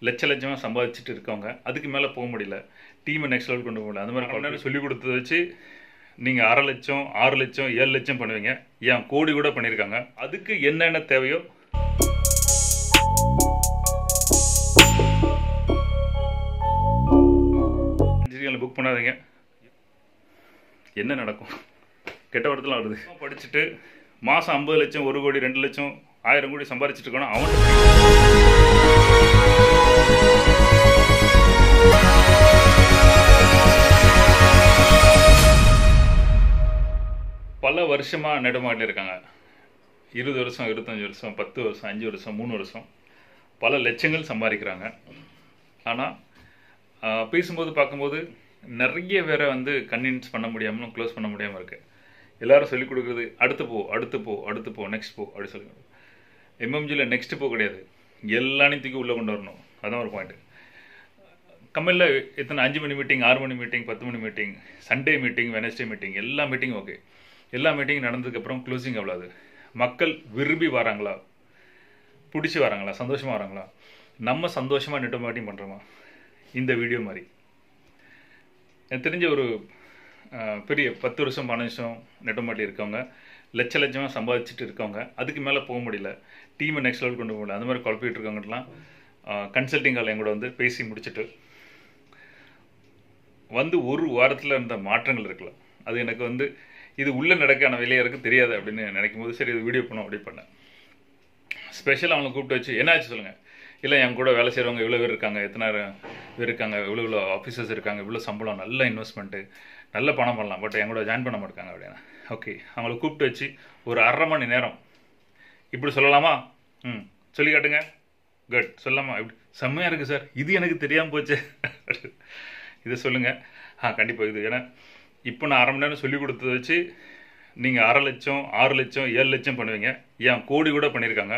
லட்ச லட்சமாக சம்பாதிச்சுட்டு இருக்கவங்க. அதுக்கு மேலே போக முடியல. டீமை நெக்ஸ்ட் லெவல் கொண்டு போகல அந்த மாதிரி பல சொல்லிக் கொடுத்து வச்சு நீங்கள் அரை லட்சம் ஆறு லட்சம் ஏழு லட்சம் பண்ணுவீங்க. ஏன்? கோடி கூட பண்ணியிருக்காங்க. அதுக்கு என்னென்ன தேவையோ? சீரியலில் புக் பண்ணாதீங்க. என்ன நடக்கும்? கெட்ட வார்த்தைலாம் வருது. படிச்சுட்டு மாதம் ஐம்பது லட்சம் ஒரு கோடி ரெண்டு லட்சம் ஆயிரம் கோடி சம்பாரிச்சிட்டு இருக்கணும் அவன் பல வருஷமாக நெடுமாட்டில் இருக்காங்க. இருபது வருஷம் இருபத்தஞ்சி வருஷம் பத்து வருஷம் அஞ்சு வருஷம் மூணு வருஷம். பல லட்சங்கள் சம்பாதிக்கிறாங்க. ஆனால் பேசும்போது பார்க்கும்போது நிறைய பேரை வந்து கன்வின்ஸ் பண்ண முடியாமலும் க்ளோஸ் பண்ண முடியாமல் இருக்குது எல்லாரும் சொல்லிக் கொடுக்குறது அடுத்து போ அடுத்து போ அடுத்து போ நெக்ஸ்ட் போ அப்படி சொல்லி. எம்எம்ஜியில் நெக்ஸ்ட் போ கிடையாது. எல்லாத்தையும் தூக்கி உள்ளே கொண்டு வரணும். அதான் ஒரு பாயிண்ட் கம்பெனியில் எத்தனை அஞ்சு மணி மீட்டிங் ஆறு மணி மீட்டிங் பத்து மணி meeting Sunday meeting Wednesday meeting எல்லா மீட்டிங் ஓகே எல்லா மீட்டிங் நடந்ததுக்கப்புறம் க்ளோசிங் எவ்வளவு மக்கள் விரும்பி வராங்களா? பிடிச்சி வராங்களா? சந்தோஷமாக வராங்களா? நம்ம சந்தோஷமாக நெட்டு மாட்டியும் பண்ணுறோமா இந்த வீடியோ மாதிரி. எனக்கு தெரிஞ்ச ஒரு பெரிய பத்து வருஷம் பன்னெண்டு வருஷம் நெட்டமாட்டி இருக்கவங்க லட்ச லட்சமாக சம்பாதிச்சுட்டு இருக்கவங்க அதுக்கு மேலே போக முடியல. டீமை நெக்ஸ்ட் லெவல் கொண்டு போகல அந்த மாதிரி குழப்பிட்டு இருக்கவங்கலாம் கன்சல்டிங் கால் எங்கூட வந்து பேசி முடிச்சுட்டு வந்து ஒரு வாரத்தில் இருந்த மாற்றங்கள் இருக்கலாம் அது எனக்கு வந்து இது உள்ளே நடக்கான வெளியே இருக்கு தெரியாது அப்படின்னு நினைக்கும் போது சரி இது வீடியோ பண்ணோம் அப்படி பண்ணேன். ஸ்பெஷல் அவங்களை கூப்பிட்டு வச்சு என்னாச்சு சொல்லுங்கள் இல்லை என் கூட வேலை செய்கிறவங்க இவ்வளோ பேர் இருக்காங்க எத்தனை பேர் இருக்காங்க இவ்வளோ இவ்வளோ ஆஃபீஸர்ஸ் இருக்காங்க இவ்வளோ சம்பளம் நல்ல இன்வெஸ்ட்மெண்ட்டு நல்ல பணம் பண்ணலாம் பட் என் கூட ஜாயின் பண்ண மாட்டாங்க அப்படின்னா. ஓகே அவங்கள கூப்பிட்டு வச்சு ஒரு அரை மணி நேரம் இப்படி சொல்லலாமா? ம் சொல்லி காட்டுங்க. குட் சொல்லலாமா? இப்படி செம்மையாக இருக்குது சார். இது எனக்கு தெரியாமல் போச்சு. இதை சொல்லுங்கள் ஆ கண்டிப்பாக இது. ஏன்னா இப்போ நான் அரை மணி நேரம் சொல்லி கொடுத்ததை வச்சு நீங்கள் அரை லட்சம் ஆறு லட்சம் ஏழு லட்சம் பண்ணுவீங்க. ஏன்? கோடி கூட பண்ணியிருக்காங்க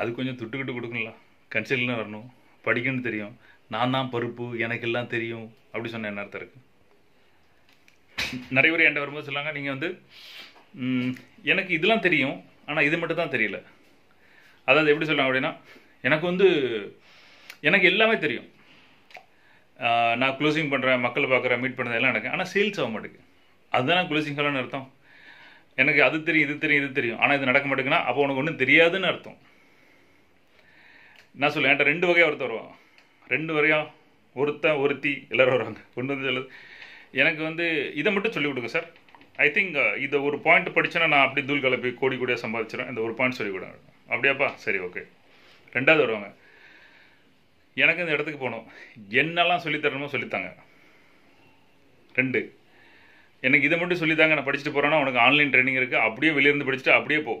அது கொஞ்சம் துட்டுக்கிட்டு கொடுக்கணும்ல. கன்சல்ட்லாம் வரணும். படிக்கணும்னு தெரியும். நான் தான் பருப்பு எனக்கு எல்லாம் தெரியும் அப்படி சொன்ன என்ன அர்த்தம் இருக்கு? நிறைய பேர் என்கிட்ட வரும்போது சொல்லாங்க நீங்கள் வந்து எனக்கு இதெல்லாம் தெரியும் ஆனால் இது மட்டும் தான் தெரியல. அதாவது எப்படி சொல்லலாம் அப்படின்னா எனக்கு வந்து எனக்கு எல்லாமே தெரியும். நான் க்ளோசிங் பண்ணுறேன் மக்களை பார்க்குறேன் மீட் பண்ணுறது எல்லாம் எனக்கு ஆனால் சேல்ஸ் ஆக மாட்டேங்குது. அதுதான் க்ளோசிங் காலன்னு அர்த்தம். எனக்கு அது தெரியும் இது தெரியும் இது தெரியும். ஆனால் இது நடக்க மாட்டேங்குன்னா அப்போ உனக்கு ஒன்றும் தெரியாதுன்னு அர்த்தம். நான் சொல்லுவேன் என்கிட்ட ரெண்டு வகையாக ஒருத்தர் வருவான் ரெண்டு வரையும் ஒருத்தன் ஒருத்தி எல்லோரும் வருவாங்க. ஒன்று வந்து சொல்லுது எனக்கு வந்து இதை மட்டும் சொல்லிக் கொடுங்க சார் ஐ திங்க் இதை ஒரு பாயிண்ட் படித்தேன்னா நான் அப்படி தூள் கலப்பி கோடி கோடியாக சம்பாதிச்சிடும் இந்த ஒரு பாயிண்ட் சொல்லிக் கொடுங்க. அப்படியாப்பா? சரி ஓகே ரெண்டாவது வருவாங்க. எனக்கு இந்த இடத்துக்கு போகணும். என்னெல்லாம் சொல்லித் தரணுமோ சொல்லித்தாங்க. ரெண்டு எனக்கு இதை மட்டும் சொல்லித்தாங்க நான் படிச்சுட்டு போகிறேன்னா உனக்கு ஆன்லைன் ட்ரைனிங் இருக்குது அப்படியே வெளியிருந்து படிச்சுட்டு அப்படியே போ.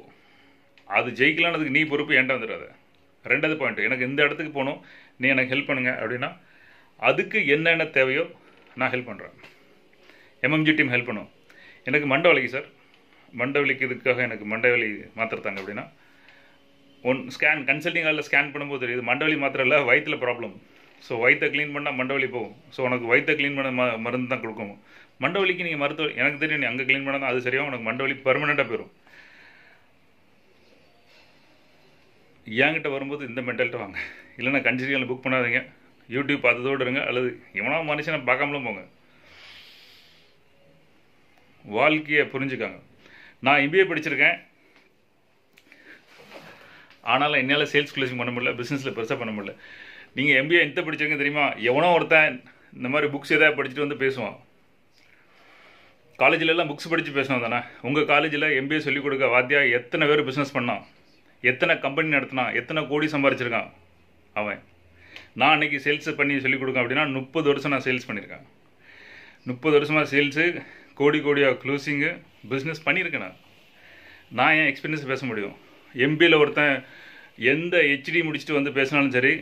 அது ஜெயிக்கலான்றதுக்கு நீ பொறுப்பு என்கிட்ட வந்துடாத? ரெண்டாவது பாயிண்ட் எனக்கு இந்த இடத்துக்கு போகணும். நீ எனக்கு ஹெல்ப் பண்ணுங்க. அப்படின்னா அதுக்கு என்னென்ன தேவையோ நான் ஹெல்ப் பண்ணுறேன் எம்எம்ஜி டீம் ஹெல்ப் பண்ணும். எனக்கு மண்டை வலிக்கு சார் மண்டை வலிக்கு இதுக்காக எனக்கு மண்டை வலி மாத்திரத்தாங்க அப்படின்னா ஒன் ஸ்கேன் கன்சல்டிங் ஹாலில் ஸ்கேன் பண்ணும்போது தெரியுது மண்டவலி மாத்திரம் இல்லை வயிற்றில் ப்ராப்ளம் ஸோ வயிற்றை க்ளீன் பண்ணால் மண்டவலி போகும். ஸோ உனக்கு வயிற்றை க்ளீன் பண்ண ம மருந்து தான் கொடுக்கும். மண்டவலிக்கு நீங்கள் மருத்துவ எனக்கு தெரியும் நீ அங்கே க்ளீன் பண்ணால் அது சரியாக உனக்கு மண்டவலி பெர்மனெண்ட்டாக போயிடும் என்கிட்ட வரும்போது இந்த மென்டாலிட்டி வாங்க. இல்லைன்னா கன்சல்டிங்கில் புக் பண்ணாதீங்க. யூடியூப் பார்த்ததோடு இருங்க அல்லது எவனா மனுஷனை பார்க்காமலும் போங்க. வாழ்க்கையை புரிஞ்சுக்காங்க. நான் எம்பிஏ படிச்சிருக்கேன். ஆனாலும் என்னால் சேல்ஸ் க்ளோசிங் பண்ண முடியல பிஸ்னஸில் பெருசாக பண்ண முடியல. நீங்கள் எம்பிஏ எந்த படிச்சிருக்கீங்க தெரியுமா? எவனோ ஒருத்தன் இந்த மாதிரி புக்ஸ் எதாவது படிச்சுட்டு வந்து பேசுவான். காலேஜிலலாம் புக்ஸ் படித்து பேசணும் தானே. உங்கள் காலேஜில் எம்பிஏ சொல்லிக் கொடுக்க வாத்தியா எத்தனை பேர் பிஸ்னஸ் பண்ணான்? எத்தனை கம்பெனி நடத்தினான்? எத்தனை கோடி சம்பாரிச்சிருக்கான்? அவன். நான் அன்னைக்கு சேல்ஸ் பண்ணி சொல்லிக் கொடுக்க அப்படின்னா முப்பது வருஷம் நான் சேல்ஸ் பண்ணியிருக்கேன் முப்பது வருஷமாக சேல்ஸு கோடி கோடியாக க்ளோசிங்கு பிஸ்னஸ் பண்ணியிருக்கேன் நான். நான் என் எக்ஸ்பீரியன்ஸ் பேச முடியும்? எம்பியில் ஒருத்தன் எந்த ஹெச்டி முடிச்சுட்டு வந்து பேசினாலும் சரி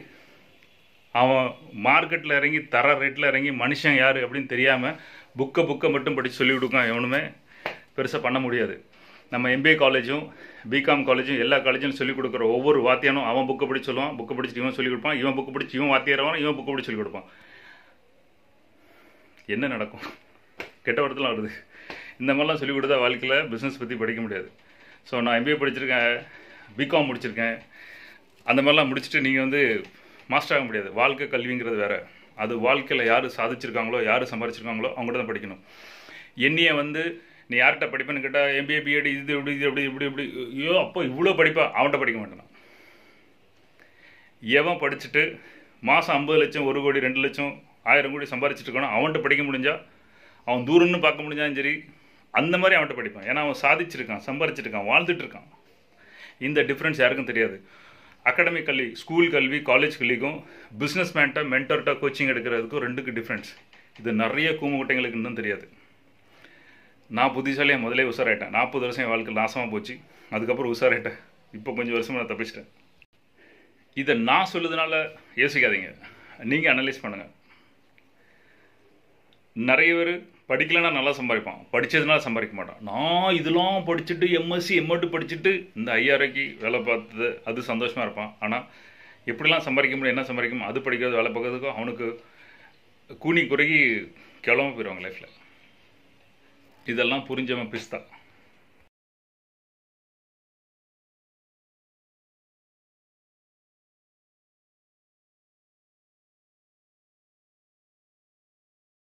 அவன் மார்க்கெட்டில் இறங்கி தர ரேட்டில் இறங்கி மனுஷன் யார் அப்படின்னு தெரியாமல் புக்கை புக்கை மட்டும் படித்து சொல்லி கொடுக்கான் எவனுமே பெருசாக பண்ண முடியாது. நம்ம எம்பிஏ காலேஜும் பிகாம் காலேஜும் எல்லா காலேஜும் சொல்லிக் கொடுக்குற ஒவ்வொரு வாத்தியானும் அவன் புக்கை படிச்சு சொல்லுவான் புக்கை படிச்சு இவன் சொல்லிக் கொடுப்பான் இவன் புக்கை பிடிச்சி இவன் வாத்தியாரவான் இவன் புக்கை படிச்சு சொல்லிக் கொடுப்பான். என்ன நடக்கும்? கெட்ட வார்த்தைலாம் வருது. இந்த மாதிரிலாம் சொல்லிக் கொடுத்தா வாழ்க்கையில் பிஸ்னஸ் பற்றி படிக்க முடியாது. ஸோ நான் எம்பிஏ படிச்சிருக்கேன். பிகாம் முடிச்சிருக்கேன். அந்த மாதிரிலாம் முடிச்சுட்டு நீங்கள் வந்து மாஸ்டர் ஆக முடியாது. வாழ்க்கை கல்விங்கிறது வேறு. அது வாழ்க்கையில் யார் சாதிச்சிருக்காங்களோ யார் சம்பாரிச்சிருக்காங்களோ அவங்கள்ட்ட தான் படிக்கணும். என்னையை வந்து நீ யார்கிட்ட படிப்பேன்னு கேட்டால் எம்பிஏ பிஎட் இது இப்படி இது இப்படி இப்படி இப்படி. ஐயோ அப்போ இவ்வளோ படிப்பா? அவன்கிட்ட படிக்க மாட்டேனான் எவன் படிச்சுட்டு மாதம் ஐம்பது லட்சம் ஒரு கோடி ரெண்டு லட்சம் ஆயிரம் கோடி சம்பாரிச்சிட்டு இருக்கானோ அவன்கிட்ட படிக்க முடிஞ்சா அவன் தூரம்னு பார்க்க முடிஞ்சாலும் சரி அந்த மாதிரி அவன்கிட்ட படிப்பான். ஏன்னா அவன் சாதிச்சிருக்கான் சம்பாரிச்சிருக்கான் வாழ்ந்துட்டு இருக்கான். இந்த டிஃப்ரென்ஸ் யாருக்கும் தெரியாது. அகாடமிக் கல்வி ஸ்கூல் கல்வி காலேஜ் கல்விக்கும் பிஸ்னஸ் மேன்ட்ட மென்டர்கிட்ட கோச்சிங் எடுக்கிறதுக்கும் ரெண்டுக்கு டிஃப்ரென்ஸ் இது நிறைய கூமுகட்டைங்களுக்கு இன்னும் தெரியாது. நான் புத்திசாலியாக முதலே உஷாராயிட்டேன். நாற்பது வருஷம் என் வாழ்க்கை நாசமாக போச்சு. அதுக்கப்புறம் உஷாராயிட்டேன். இப்போ கொஞ்சம் வருஷமாக நான் தப்பிச்சிட்டேன். இதை நான் சொல்லுறதுனால யோசிக்காதீங்க. நீங்கள் அனலைஸ் பண்ணுங்கள் நிறைய பேர் படிக்கலைன்னா நல்லா சம்பாதிப்பான். படித்ததுனால சம்பாதிக்க மாட்டான். நான் இதெல்லாம் படிச்சுட்டு எம்எஸ்சி எம்எட்டு படிச்சுட்டு இந்த ஐஆர்ஐக்கு வேலை பார்த்தது அது சந்தோஷமாக இருப்பான். ஆனால் எப்படிலாம் சம்பாதிக்க முடியும் என்ன சம்பாதிக்கும் அது படிக்கிறது வேலை பார்க்கறதுக்கும் அவனுக்கு கூனி குறுகி கிளம்ப போயிடுவாங்க லைஃப்பில் இதெல்லாம் புரிஞ்சவன் பிஸ்தான்